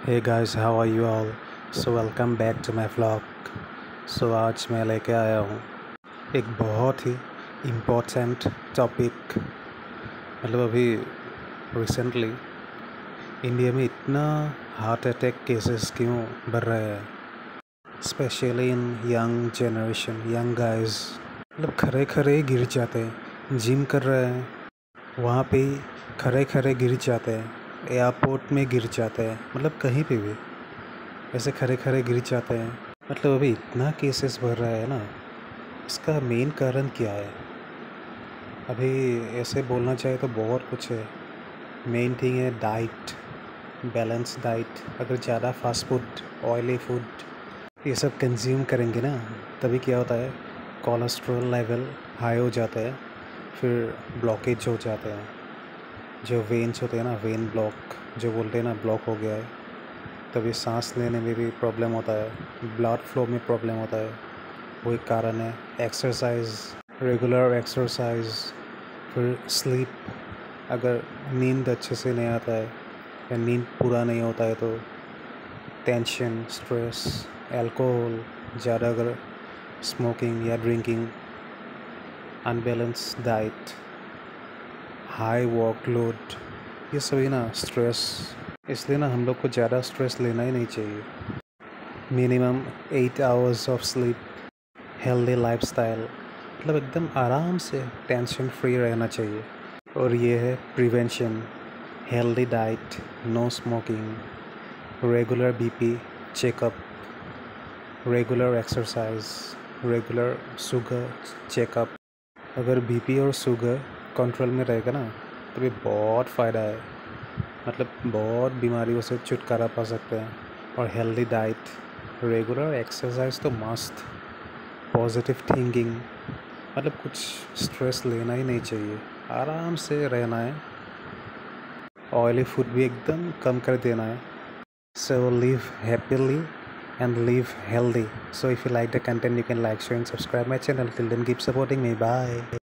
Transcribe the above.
Hey guys how are you all so welcome back to my vlog so आज मैं लेके आया हूँ एक बहुत ही इम्पोर्टेंट टॉपिक मतलब अभी रिसेंटली इंडिया में इतना हार्ट अटैक केसेस क्यों बढ़ रहे हैं? Specially in young generation young guys मतलब खरे खरे गिर जाते हैं जिम कर रहे हैं, वहाँ पे खरे खरे गिर जाते हैं। एयरपोर्ट में गिर जाते हैं मतलब कहीं पे भी। ऐसे खरे खरे गिर जाते हैं। मतलब अभी इतना केसेस बढ़ रहा है ना, इसका मेन कारण क्या है? अभी ऐसे बोलना चाहे तो बहुत कुछ है। मेन थिंग है डाइट बैलेंस डाइट अगर ज़्यादा फास्ट फ़ूड ऑयली फ़ूड ये सब कंज्यूम करेंगे ना, तभी क्या होता है? कोलेस्ट्रॉल लेवल हाई हो जाता है, फिर ब्लॉकेज हो जाते हैं। जो वेन्स होते हैं ना वेन ब्लॉक जो बोलते हैं ना ब्लॉक हो गया है तभी सांस लेने में भी प्रॉब्लम होता है ब्लड फ्लो में प्रॉब्लम होता है, वही कारण है एक्सरसाइज रेगुलर एक्सरसाइज फिर स्लीप अगर नींद अच्छे से नहीं आता है, या नींद पूरा नहीं होता है तो टेंशन स्ट्रेस अल्कोहल ज़्यादा अगर स्मोकिंग या drinking unbalance diet high workload ये सभी ना स्ट्रेस इसलिए ना हम लोग को ज़्यादा स्ट्रेस लेना ही नहीं चाहिए। Minimum eight hours of sleep healthy lifestyle मतलब एकदम आराम से टेंशन फ्री रहना चाहिए। और ये है prevention healthy diet no smoking regular BP checkup regular exercise regular sugar checkup अगर बीपी और शुगर कंट्रोल में रहेगा ना तो भी बहुत फ़ायदा है। मतलब बहुत बीमारियों से छुटकारा पा सकते हैं। और हेल्दी डाइट रेगुलर एक्सरसाइज तो मस्त पॉजिटिव थिंकिंग मतलब कुछ स्ट्रेस लेना ही नहीं चाहिए। आराम से रहना है। ऑयली फ़ूड भी एकदम कम कर देना है। So live happily and live healthy so if you like the content, you can like, share and subscribe my channel till then, keep supporting